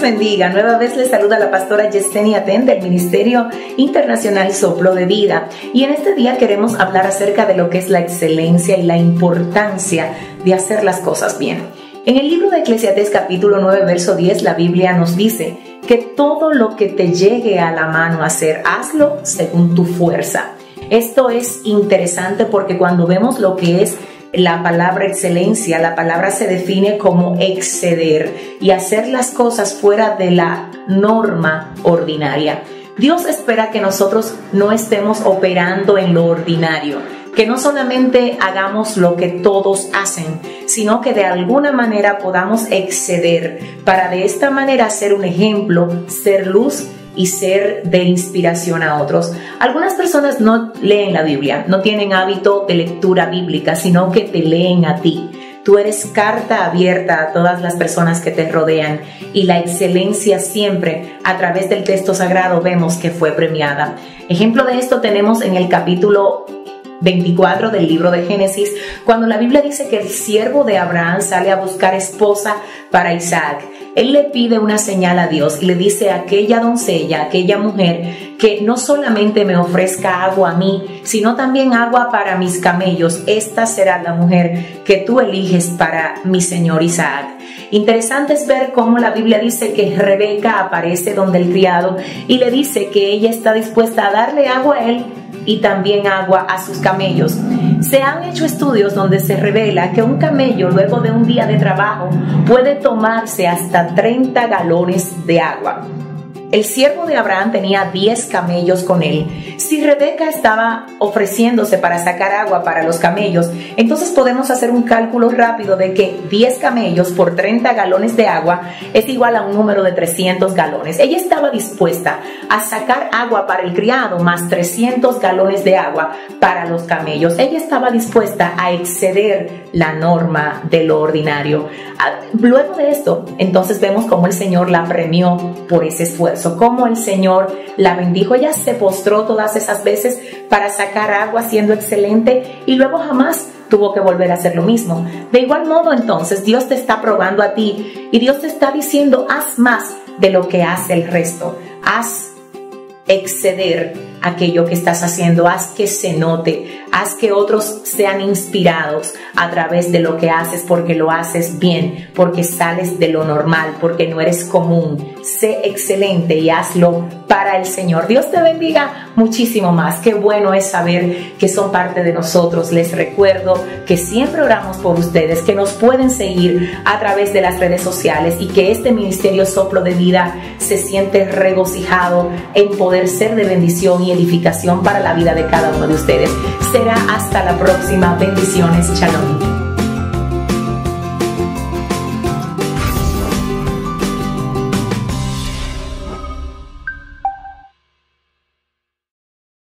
bendiga. Nueva vez les saluda la pastora Yesenia Ten del Ministerio Internacional Soplo de Vida. Y en este día queremos hablar acerca de lo que es la excelencia y la importancia de hacer las cosas bien. En el libro de Eclesiastés capítulo 9 verso 10 la Biblia nos dice que todo lo que te llegue a la mano hacer, hazlo según tu fuerza. Esto es interesante porque cuando vemos lo que es la palabra excelencia, la palabra se define como exceder y hacer las cosas fuera de la norma ordinaria. Dios espera que nosotros no estemos operando en lo ordinario, que no solamente hagamos lo que todos hacen, sino que de alguna manera podamos exceder para de esta manera ser un ejemplo, ser luz y ser de inspiración a otros. Algunas personas no leen la Biblia, no tienen hábito de lectura bíblica, sino que te leen a ti. Tú eres carta abierta a todas las personas que te rodean y la excelencia siempre a través del texto sagrado vemos que fue premiada. Ejemplo de esto tenemos en el capítulo 24 del libro de Génesis, cuando la Biblia dice que el siervo de Abraham sale a buscar esposa para Isaac. Él le pide una señal a Dios y le dice a aquella doncella, aquella mujer, que no solamente me ofrezca agua a mí, sino también agua para mis camellos. Esta será la mujer que tú eliges para mi señor Isaac. Interesante es ver cómo la Biblia dice que Rebeca aparece donde el criado y le dice que ella está dispuesta a darle agua a él y también agua a sus camellos. Se han hecho estudios donde se revela que un camello luego de un día de trabajo puede tomarse hasta 30 galones de agua. El siervo de Abraham tenía 10 camellos con él. Si Rebeca estaba ofreciéndose para sacar agua para los camellos, entonces podemos hacer un cálculo rápido de que 10 camellos por 30 galones de agua es igual a un número de 300 galones. Ella estaba dispuesta a sacar agua para el criado más 300 galones de agua para los camellos. Ella estaba dispuesta a exceder la norma de lo ordinario. Ah, luego de esto, entonces vemos cómo el Señor la premió por ese esfuerzo como el Señor la bendijo. Ella se postró todas esas veces para sacar agua siendo excelente y luego jamás tuvo que volver a hacer lo mismo. De igual modo, entonces, Dios te está probando a ti y Dios te está diciendo, haz más de lo que hace el resto. Haz exceder aquello que estás haciendo, haz que se note, haz que otros sean inspirados a través de lo que haces porque lo haces bien, porque sales de lo normal, porque no eres común. Sé excelente y hazlo para el Señor. Dios te bendiga muchísimo más. Qué bueno es saber que son parte de nosotros. Les recuerdo que siempre oramos por ustedes, que nos pueden seguir a través de las redes sociales y que este ministerio Soplo de Vida se siente regocijado en poder ser de bendición y edificación para la vida de cada uno de ustedes. Será hasta la próxima. Bendiciones. Shalom.